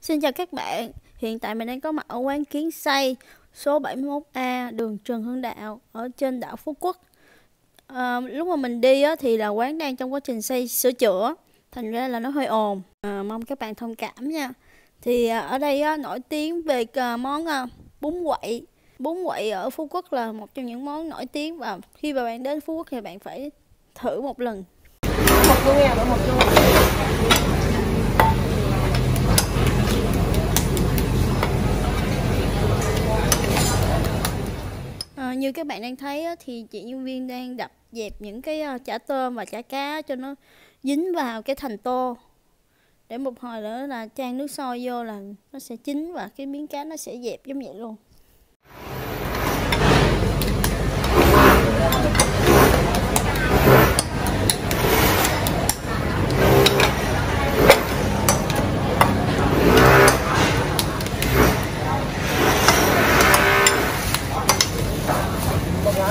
Xin chào các bạn, hiện tại mình đang có mặt ở quán Kiến Xây số 71A đường Trần Hưng Đạo ở trên đảo Phú Quốc. À, Lúc mà mình đi á, thì là quán đang trong quá trình xây sửa chữa. Thành ra là nó hơi ồn, à, mong các bạn thông cảm nha. Thì à, ở đây á, nổi tiếng về à, món à, bún quậy. Bún quậy ở Phú Quốc là một trong những món nổi tiếng Và khi mà bạn đến Phú Quốc thì bạn phải thử một lần. một luôn nha, một luôn À, như các bạn đang thấy á, thì chị nhân viên đang đập dẹp những cái uh, chả tôm và chả cá cho nó dính vào cái thành tô. Để một hồi nữa là chan nước sôi vô là nó sẽ chín và cái miếng cá nó sẽ dẹp giống vậy luôn.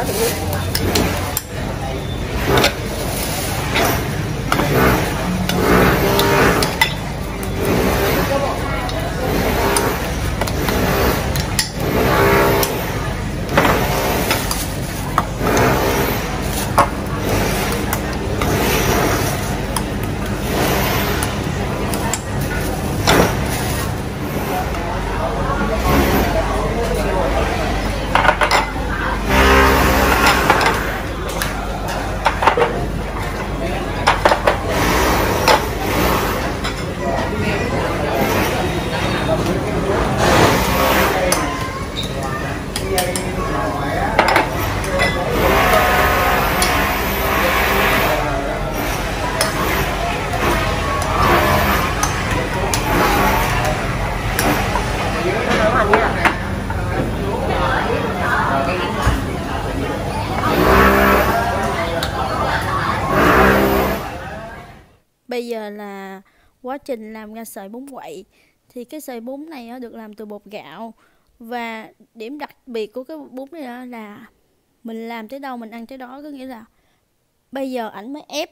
Được luôn bây giờ là quá trình làm ra sợi bún quậy thì cái sợi bún này được làm từ bột gạo. Và điểm đặc biệt của cái bún này là mình làm tới đâu mình ăn tới đó có nghĩa là bây giờ ảnh mới ép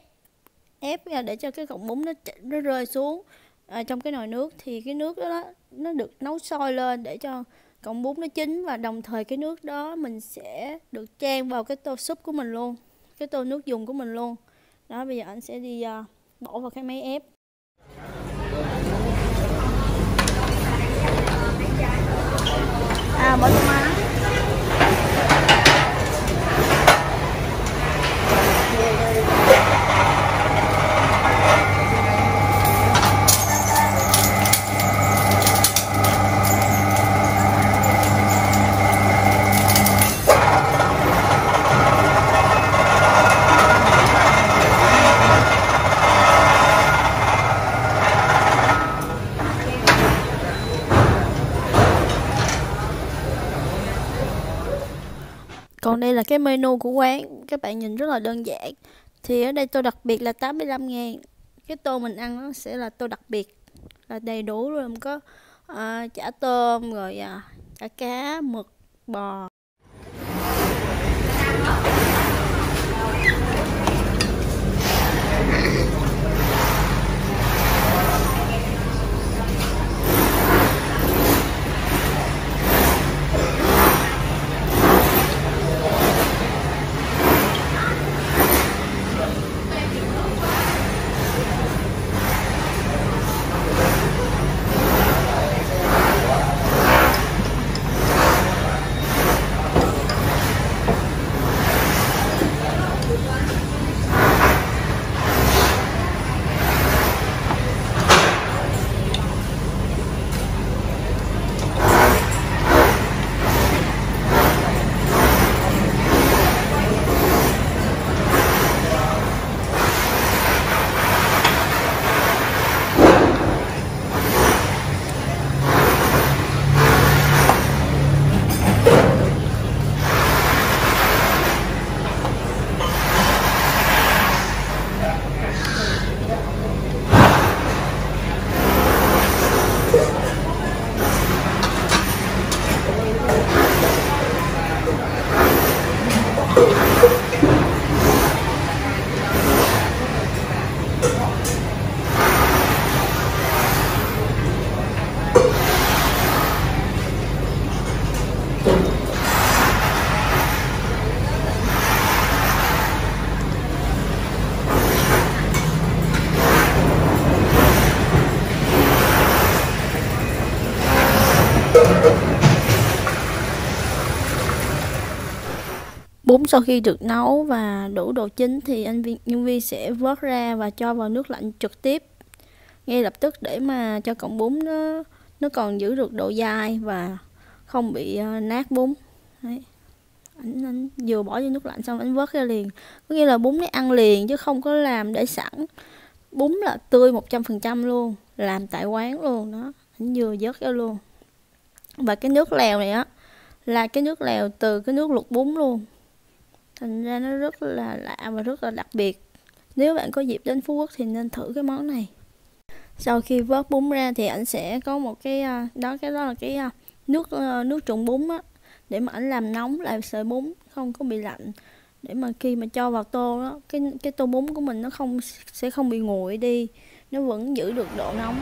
ép ra để cho cái cọng bún nó nó rơi xuống à, trong cái nồi nước. Thì cái nước đó nó được nấu sôi lên để cho cọng bún nó chín và đồng thời cái nước đó mình sẽ được chan vào cái tô súp của mình luôn cái tô nước dùng của mình luôn. Đó bây giờ anh sẽ đi uh, bỏ vào cái máy ép. À bỏ trong má. Còn đây là cái menu của quán. Các bạn nhìn rất là đơn giản. Thì ở đây tô đặc biệt là 85 ngàn. Cái tô mình ăn nó sẽ là tô đặc biệt. Là đầy đủ luôn. Có à, chả tôm Rồi à, chả cá, mực, bò. Sau khi được nấu và đủ độ chín thì anh viên, nhân viên sẽ vớt ra và cho vào nước lạnh trực tiếp. Ngay lập tức để mà cho cọng bún nó nó còn giữ được độ dai và không bị uh, nát bún. Đấy. Anh, anh vừa bỏ vô nước lạnh xong anh vớt ra liền. Có nghĩa là bún nó ăn liền chứ không có làm để sẵn. Bún là tươi 100% luôn làm tại quán luôn đó. Anh vừa vớt ra luôn. Và cái nước lèo này á là cái nước lèo từ cái nước luộc bún luôn thành ra nó rất là lạ và rất là đặc biệt. Nếu bạn có dịp đến phú quốc thì nên thử cái món này. Sau khi vớt bún ra thì ảnh sẽ có một cái à, đó cái đó là cái à, nước ờ, nước trụng bún á. Để mà ảnh làm nóng lại sợi bún, không có bị lạnh. Để mà khi mà cho vào tô đó, cái cái tô bún của mình nó không, sẽ không bị nguội đi. Nó vẫn giữ được độ nóng.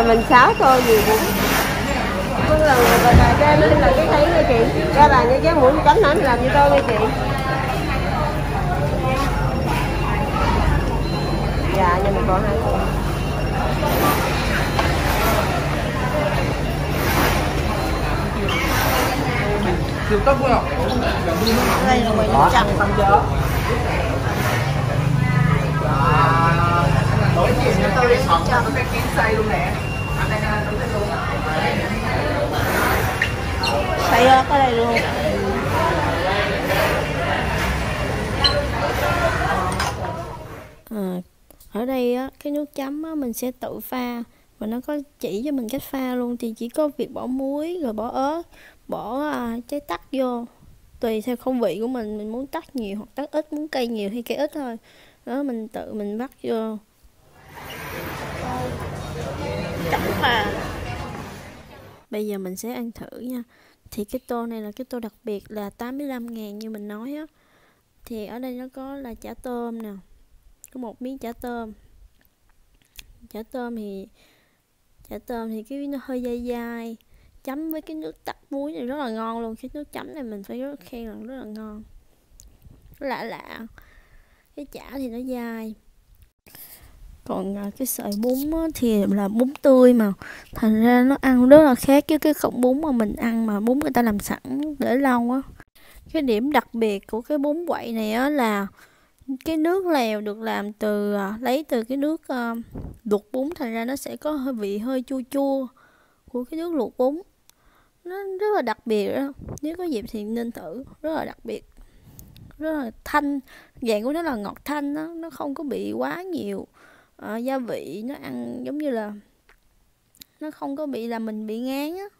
Nhà mình sáu tô gì cũng có lần bà bà ra lên là cái thấy nha chị. Ra bà nha cái mũi cánh nó làm như tôi nha chị. Dạ nhà mình còn hai tô siêu tốc không? đây là mười trăm Đối diện cho. Tôi sọt cho tôi cái kiến xay luôn nè Anh đây tôi thấy luôn ớt ở đây luôn. À, ở đây á, cái nước chấm á, mình sẽ tự pha và nó có chỉ cho mình cách pha luôn thì chỉ có việc bỏ muối rồi bỏ ớt bỏ à, trái tắc vô. Tùy theo không vị của mình mình muốn tắc nhiều hoặc tắc ít muốn cay nhiều hay cay ít thôi. Đó mình tự mình vắt vô. Chấm mà bây giờ mình sẽ ăn thử nha thì cái tô này là cái tô đặc biệt là 85 ngàn như mình nói á. Thì ở đây nó có là chả tôm nè, có một miếng chả tôm. Chả tôm thì, chả tôm thì cái nó hơi dai dai, chấm với cái nước tắc muối này rất là ngon luôn. Cái nước chấm này mình phải rất khen là rất là ngon. Lạ lạ, cái chả thì nó dai còn à, cái sợi bún thì là bún tươi mà. Thành ra nó ăn rất là khác với cái cọng bún mà mình ăn mà bún người ta làm sẵn để lâu á. Cái điểm đặc biệt của cái bún quậy này á là cái nước lèo được làm từ à, lấy từ cái nước à, luộc bún. Thành ra nó sẽ có hơi vị hơi chua chua của cái nước luộc bún. Nó rất là đặc biệt đó nếu có dịp thì nên thử. Rất là đặc biệt. Rất là thanh. Dạng của nó là ngọt thanh đó nó không có bị quá nhiều uh, gia vị nó ăn giống như là nó không có bị là mình bị ngán á.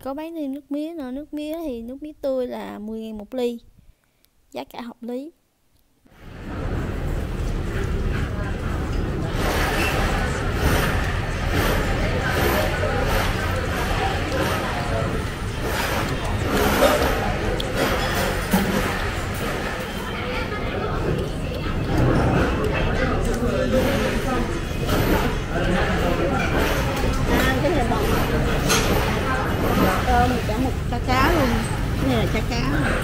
Có bán thêm nước mía nữa. Nước mía thì nước mía tươi là 10 ngàn một ly, giá cả hợp lý. Okay.